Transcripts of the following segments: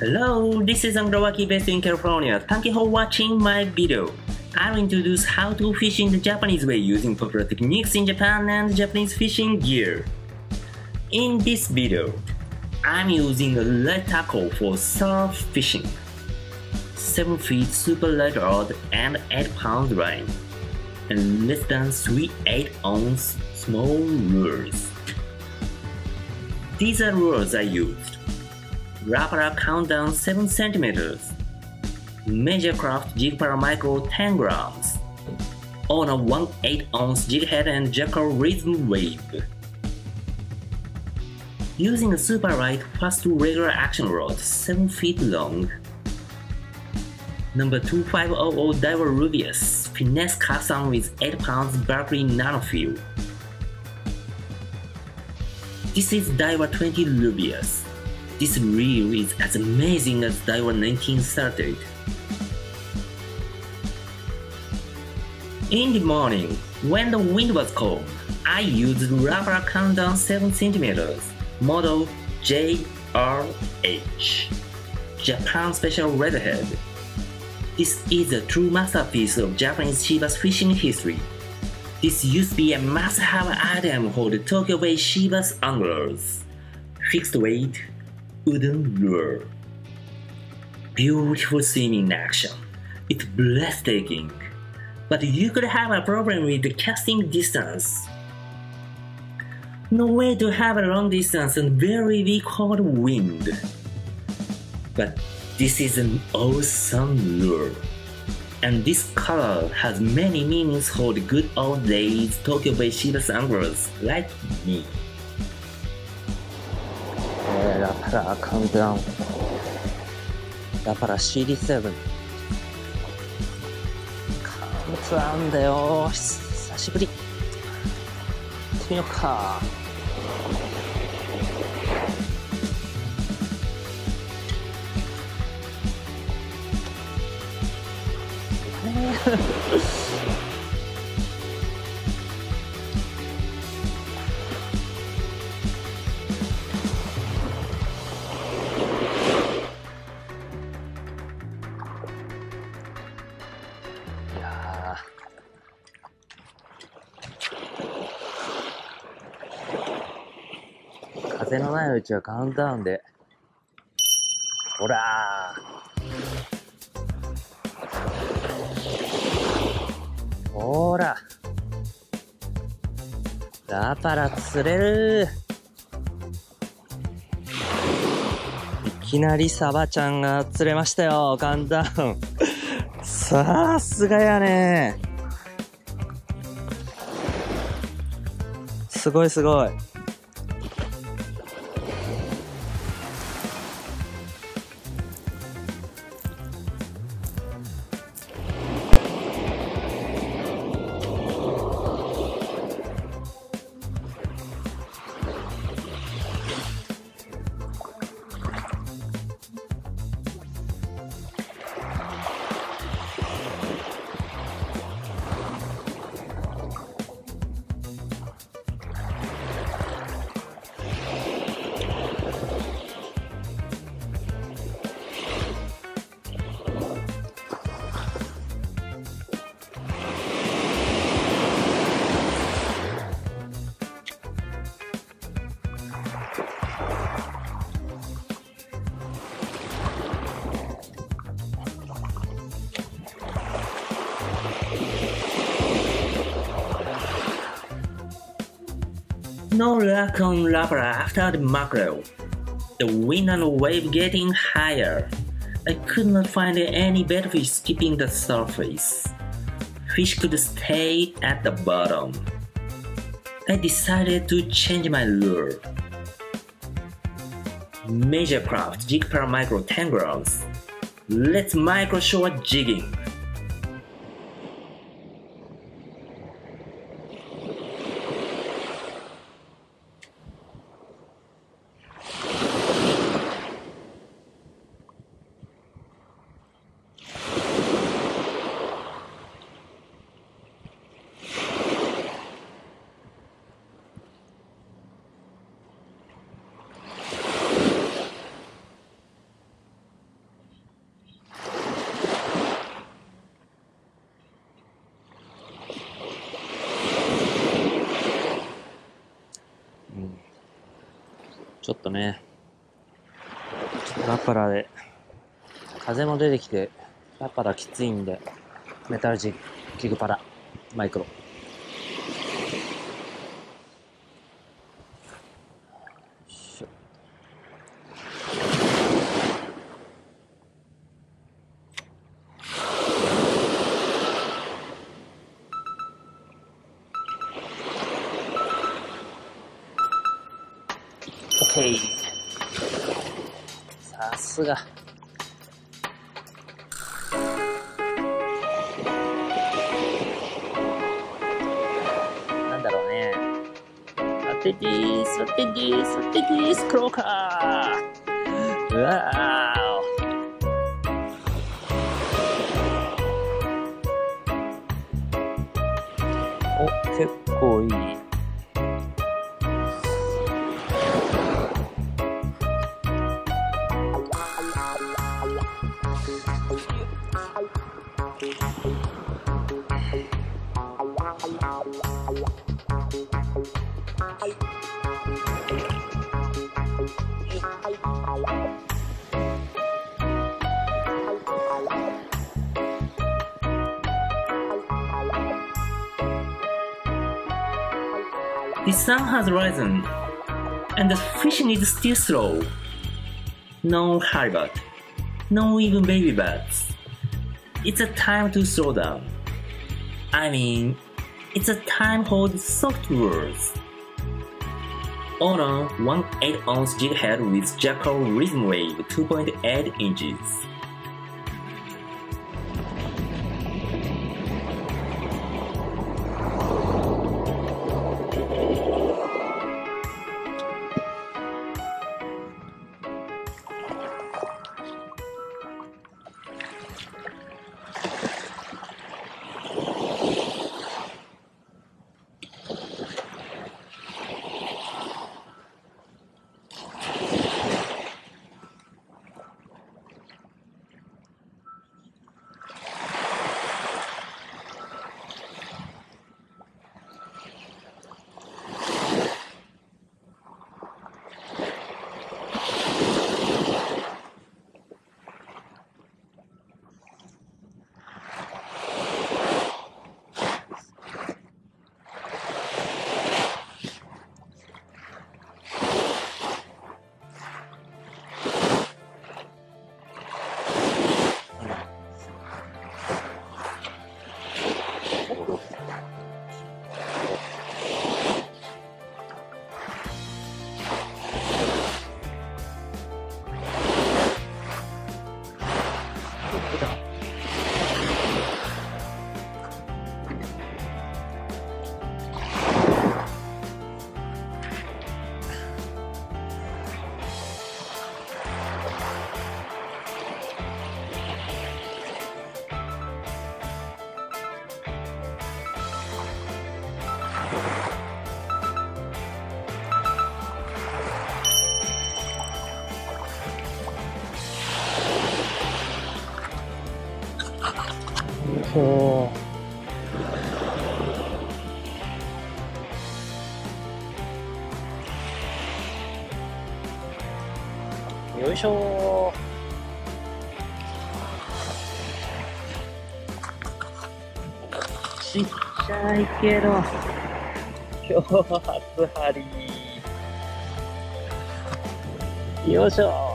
Hello, this is Angler Waki based in California. Thank you for watching my video. I'll introduce how to fish in the Japanese way using popular techniques in Japan and Japanese fishing gear. In this video, I'm using a light tackle for surf fishing. 7 feet super light rod and 8 pound line, and less than 3 8 ounce small lures. These are lures I used. Rapala countdown 7 centimeters. Major craft Jigpara micro 10 grams. On a 1 8 ounce jig head and Jackall Rhythm Wave. Using a super light fast regular action rod 7 feet long. Number 2500 Daiwa Luvias finesse cast on with 8 pounds Berkley NanoFil. This is Daiwa 20 Luvias. This reel is as amazing as Daiwa 1930. In the morning, when the wind was cold, I used Rapala countdown 7 centimeters, model JRH, Japan Special Redhead. This is a true masterpiece of Japanese Seabass fishing history. This used to be a must-have item for the Tokyo Bay Seabass anglers. Fixed weight, wooden lure. Beautiful scene in action. It's breathtaking. But you could have a problem with the casting distance. No way to have a long distance and very weak cold wind. But this is an awesome lure. And this color has many meanings for the good old days Tokyo Bay Seabass anglers like me. えー、ラパラカウントダウン。ラパラ CD7。カウントダウンだよ久しぶり。行ってみようか。風のないうちはカウントダウンで。ほら。ほら。ラパラ釣れるいきなりサバちゃんが釣れましたよ、カウントダウン。さすがやねすごいすごい。No luck on Rapala after the mackerel. The wind and wave getting higher. I could not find any better fish skipping the surface. Fish could stay at the bottom. I decided to change my lure. Major craft Jigpara micro 10 grams. Let's micro short jigging. ちょっとね、ラッパラで、風も出てきて、ラッパラきついんで、メタルジッキグパラ、マイクロ。OK。さすが。なんだろうね。当ててーす、当ててーす、当ててーす、クローカー。うわーお、結構いい。Sun has risen, and the fishing is still slow. No halibut, no even baby bats. It's a time to slow down. I mean, it's a time for the soft words. On 1 8 ounce jig head with Jackall Rhythm Wave 2.8 inches. you ほう。よいしょちっちゃいけど、今日は初張り。よいしょ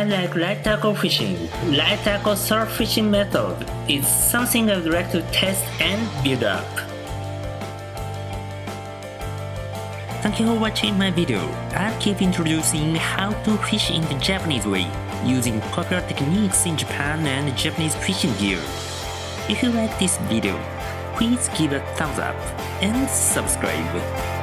I like light tackle fishing. Light tackle surf fishing method is something I'd like to test and build up. Thank you for watching my video. I'll keep introducing how to fish in the Japanese way, using popular techniques in Japan and Japanese fishing gear. If you like this video, please give a thumbs up and subscribe.